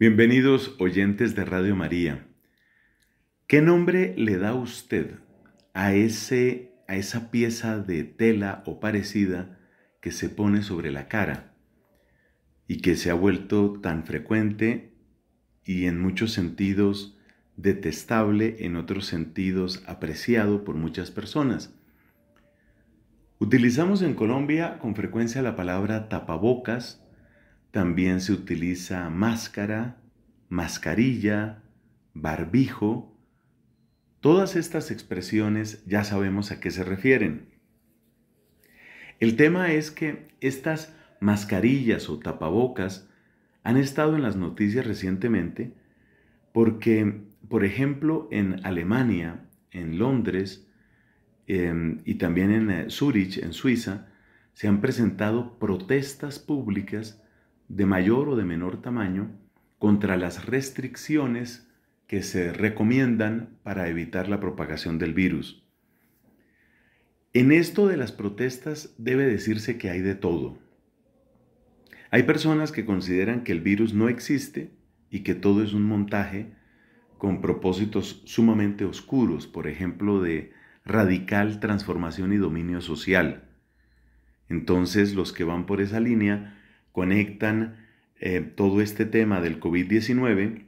Bienvenidos oyentes de Radio María. ¿Qué nombre le da usted a, ese, a esa pieza de tela o parecida que se pone sobre la cara y que se ha vuelto tan frecuente y en muchos sentidos detestable, en otros sentidos apreciado por muchas personas? Utilizamos en Colombia con frecuencia la palabra tapabocas, también se utiliza máscara, mascarilla, barbijo. Todas estas expresiones ya sabemos a qué se refieren. El tema es que estas mascarillas o tapabocas han estado en las noticias recientemente porque, por ejemplo, en Alemania, en Londres em, y también en eh, Zurich, en Suiza, se han presentado protestas públicas de mayor o de menor tamaño contra las restricciones que se recomiendan para evitar la propagación del virus. En esto de las protestas debe decirse que hay de todo. Hay personas que consideran que el virus no existe y que todo es un montaje con propósitos sumamente oscuros, por ejemplo, de radical transformación y dominio social. Entonces los que van por esa línea conectan eh, todo este tema del COVID-19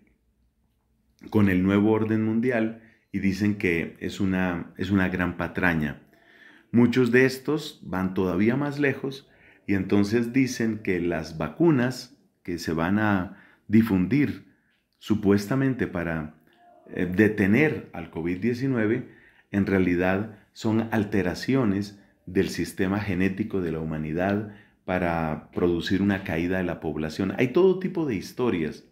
con el nuevo orden mundial y dicen que es una, es una gran patraña. Muchos de estos van todavía más lejos y entonces dicen que las vacunas que se van a difundir supuestamente para eh, detener al COVID-19 en realidad son alteraciones del sistema genético de la humanidad para producir una caída de la población. Hay todo tipo de historias.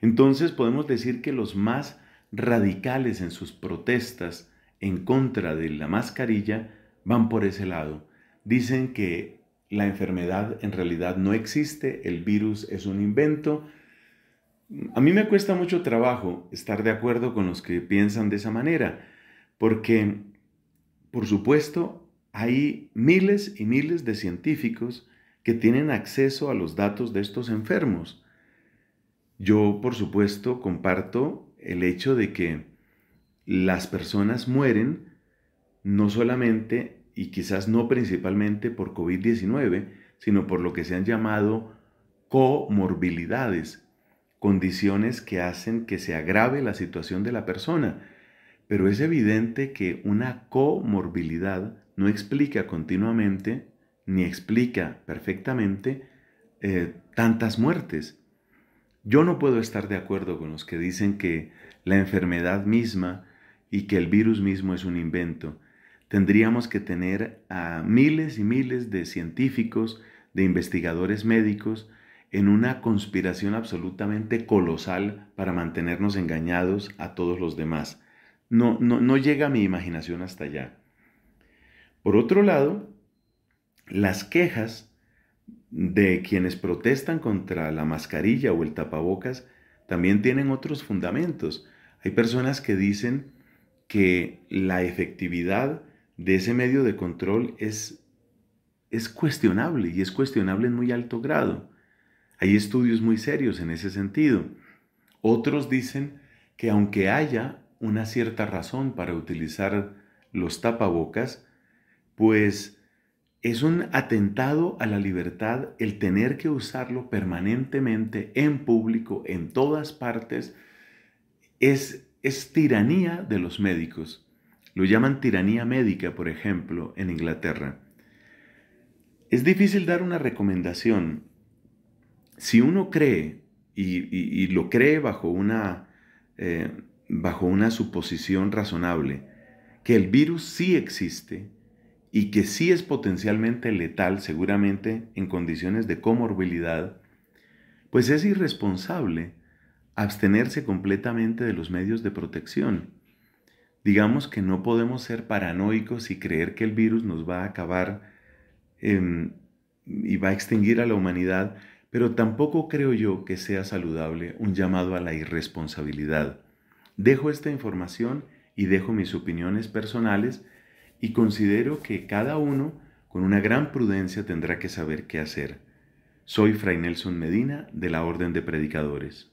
Entonces podemos decir que los más radicales en sus protestas en contra de la mascarilla van por ese lado. Dicen que la enfermedad en realidad no existe, el virus es un invento. A mí me cuesta mucho trabajo estar de acuerdo con los que piensan de esa manera, porque, por supuesto, hay miles y miles de científicos que tienen acceso a los datos de estos enfermos. Yo, por supuesto, comparto el hecho de que las personas mueren no solamente y quizás no principalmente por COVID-19, sino por lo que se han llamado comorbilidades, condiciones que hacen que se agrave la situación de la persona. Pero es evidente que una comorbilidad no explica continuamente ni explica perfectamente eh, tantas muertes. Yo no puedo estar de acuerdo con los que dicen que la enfermedad misma y que el virus mismo es un invento. Tendríamos que tener a miles y miles de científicos, de investigadores médicos, en una conspiración absolutamente colosal para mantenernos engañados a todos los demás. No, no, no llega mi imaginación hasta allá. Por otro lado, las quejas de quienes protestan contra la mascarilla o el tapabocas también tienen otros fundamentos. Hay personas que dicen que la efectividad de ese medio de control es, es cuestionable y es cuestionable en muy alto grado. Hay estudios muy serios en ese sentido. Otros dicen que aunque haya una cierta razón para utilizar los tapabocas, pues es un atentado a la libertad el tener que usarlo permanentemente en público, en todas partes, es, es tiranía de los médicos. Lo llaman tiranía médica, por ejemplo, en Inglaterra. Es difícil dar una recomendación. Si uno cree, y, lo cree bajo una, eh, bajo una suposición razonable, que el virus sí existe, y que sí es potencialmente letal, seguramente en condiciones de comorbilidad, pues es irresponsable abstenerse completamente de los medios de protección. Digamos que no podemos ser paranoicos y creer que el virus nos va a acabar em, y va a extinguir a la humanidad, pero tampoco creo yo que sea saludable un llamado a la irresponsabilidad. Dejo esta información y dejo mis opiniones personales y considero que cada uno con una gran prudencia tendrá que saber qué hacer. Soy Fray Nelson Medina de la Orden de Predicadores.